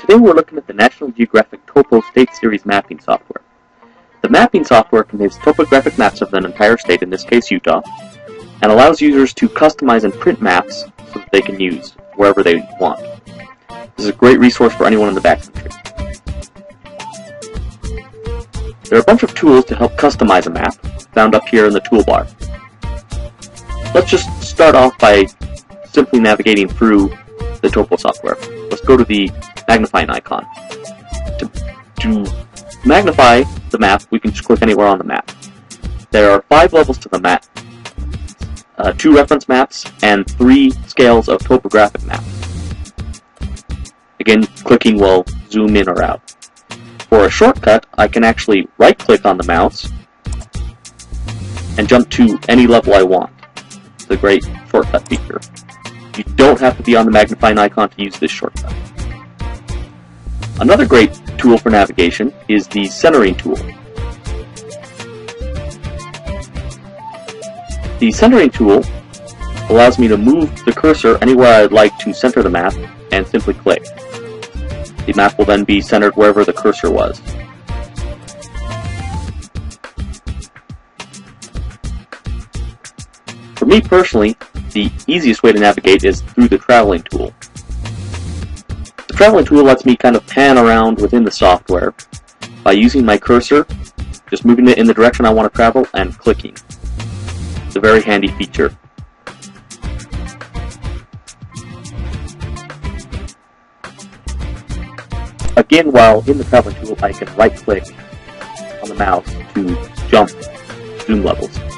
Today we're looking at the National Geographic Topo State Series mapping software. The mapping software contains topographic maps of an entire state, in this case Utah, and allows users to customize and print maps so that they can use wherever they want. This is a great resource for anyone in the backcountry. There are a bunch of tools to help customize a map, found up here in the toolbar. Let's just start off by simply navigating through the topo software. Let's go to the magnifying icon. To, to magnify the map, we can just click anywhere on the map. There are five levels to the map, uh, two reference maps, and three scales of topographic maps. Again, clicking will zoom in or out. For a shortcut, I can actually right-click on the mouse and jump to any level I want. It's a great shortcut feature. You don't have to be on the magnifying icon to use this shortcut. Another great tool for navigation is the centering tool. The centering tool allows me to move the cursor anywhere I'd like to center the map and simply click. The map will then be centered wherever the cursor was. For me personally, the easiest way to navigate is through the traveling tool. The traveling tool lets me kind of pan around within the software by using my cursor, just moving it in the direction I want to travel, and clicking. It's a very handy feature. Again, while in the traveling tool, I can right click on the mouse to jump zoom levels.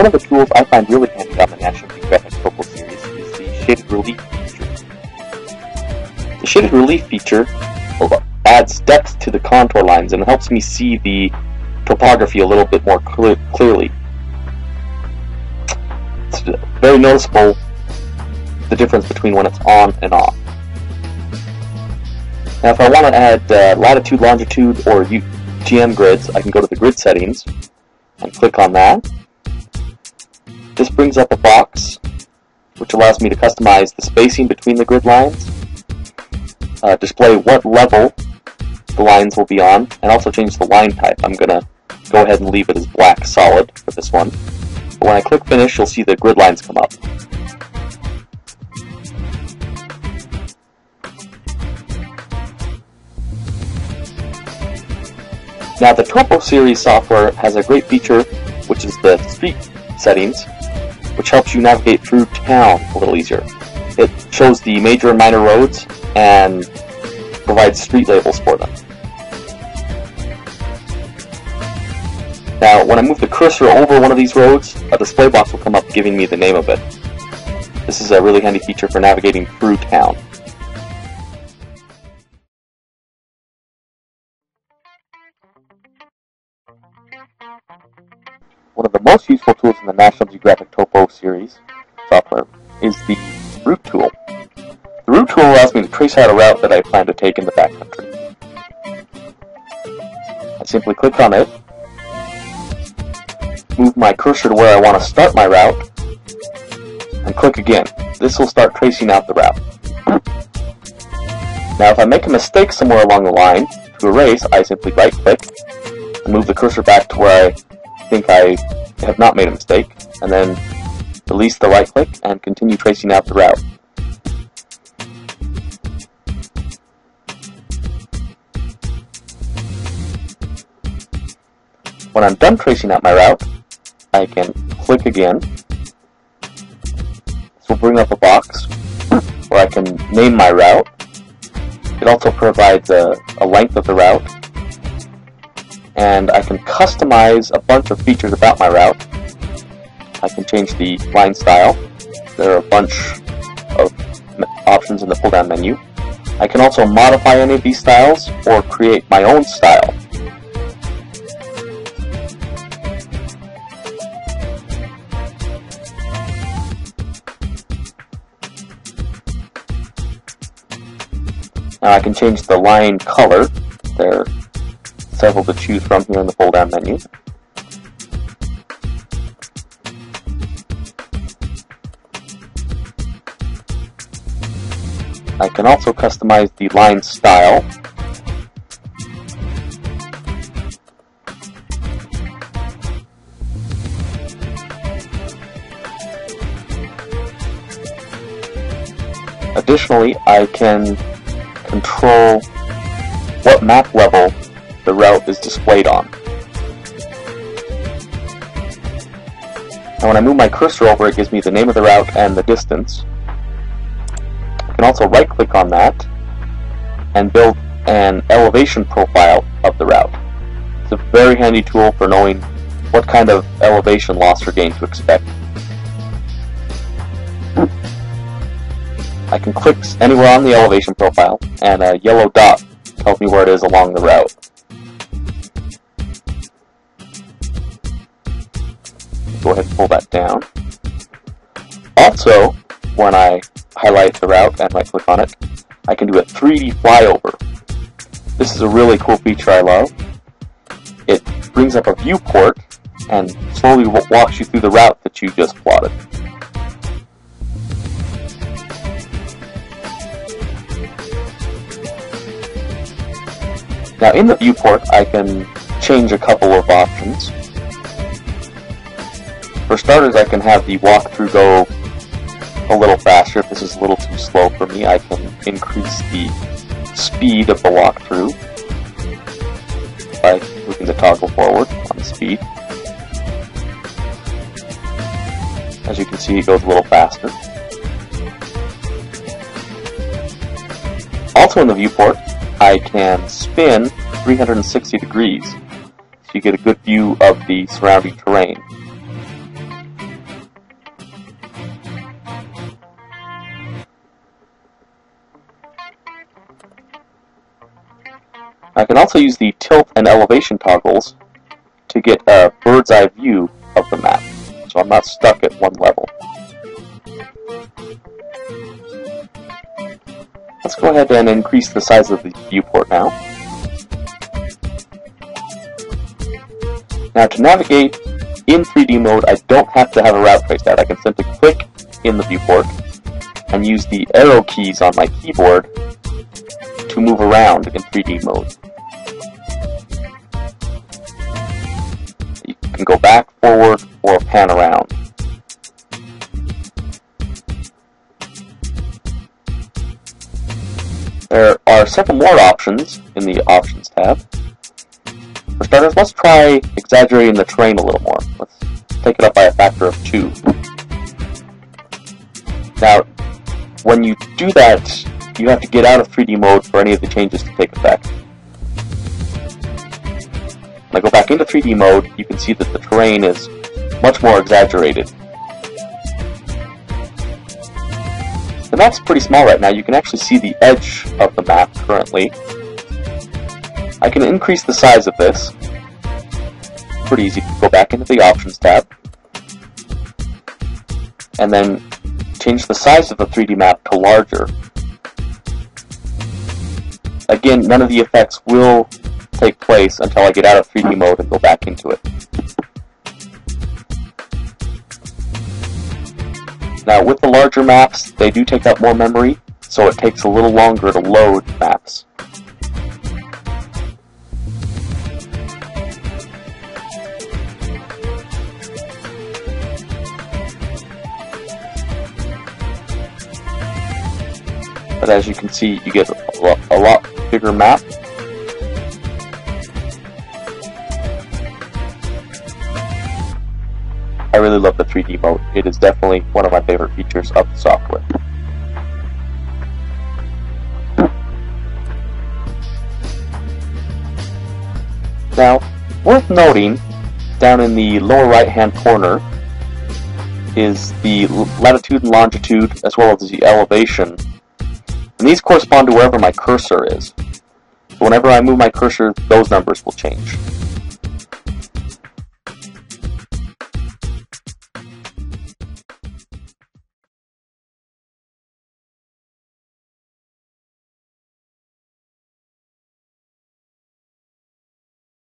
One of the tools I find really handy on the National Geographic Topo series is the Shaded Relief feature. The Shaded Relief feature adds depth to the contour lines and helps me see the topography a little bit more cl clearly. It's very noticeable the difference between when it's on and off. Now if I want to add uh, latitude, longitude, or UTM grids, I can go to the grid settings and click on that. This brings up a box which allows me to customize the spacing between the grid lines, uh, display what level the lines will be on, and also change the line type. I'm going to go ahead and leave it as black solid for this one. But when I click finish, you'll see the grid lines come up. Now the Topo series software has a great feature, which is the street settings, which helps you navigate through town a little easier. It shows the major and minor roads and provides street labels for them. Now, when I move the cursor over one of these roads, a display box will come up giving me the name of it. This is a really handy feature for navigating through town. Of the most useful tools in the National Geographic Topo series software is the route tool. The route tool allows me to trace out a route that I plan to take in the backcountry. I simply click on it, move my cursor to where I want to start my route, and click again. This will start tracing out the route. Now if I make a mistake somewhere along the line, to erase, I simply right click and move the cursor back to where I think I have not made a mistake, and then release the right click and continue tracing out the route. When I'm done tracing out my route, I can click again. This will bring up a box where I can name my route. It also provides a, a length of the route and I can customize a bunch of features about my route. I can change the line style. There are a bunch of options in the pull-down menu. I can also modify any of these styles or create my own style. Now I can change the line color. There several to choose from here in the fold-down menu. I can also customize the line style. Additionally, I can control what map level the route is displayed on. And when I move my cursor over, it gives me the name of the route and the distance. I can also right-click on that and build an elevation profile of the route. It's a very handy tool for knowing what kind of elevation loss or gain to expect. I can click anywhere on the elevation profile, and a yellow dot tells me where it is along the route. Go ahead and pull that down. Also, when I highlight the route and right click on it, I can do a 3D flyover. This is a really cool feature I love. It brings up a viewport and slowly walks you through the route that you just plotted. Now in the viewport I can change a couple of options. For starters I can have the walkthrough go a little faster. If this is a little too slow for me I can increase the speed of the walkthrough by moving the toggle forward on the speed. As you can see it goes a little faster. Also in the viewport I can spin 360 degrees so you get a good view of the surrounding terrain. I can also use the tilt and elevation toggles to get a bird's eye view of the map, so I'm not stuck at one level. Let's go ahead and increase the size of the viewport now. Now to navigate in 3D mode, I don't have to have a route traced out. I can simply click in the viewport and use the arrow keys on my keyboard to move around in 3D mode. Can go back, forward, or pan around. There are several more options in the Options tab. For starters, let's try exaggerating the terrain a little more. Let's take it up by a factor of 2. Now, when you do that, you have to get out of 3D mode for any of the changes to take effect. When I go back into 3D mode, you can see that the terrain is much more exaggerated. The map's pretty small right now. You can actually see the edge of the map currently. I can increase the size of this. Pretty easy. Go back into the Options tab. And then change the size of the 3D map to larger. Again, none of the effects will take place until I get out of 3D mode and go back into it. Now, with the larger maps, they do take up more memory, so it takes a little longer to load maps. But as you can see, you get a lot, a lot bigger map the 3D mode. It is definitely one of my favorite features of the software. Now, worth noting, down in the lower right hand corner is the latitude and longitude as well as the elevation. And these correspond to wherever my cursor is. So whenever I move my cursor, those numbers will change.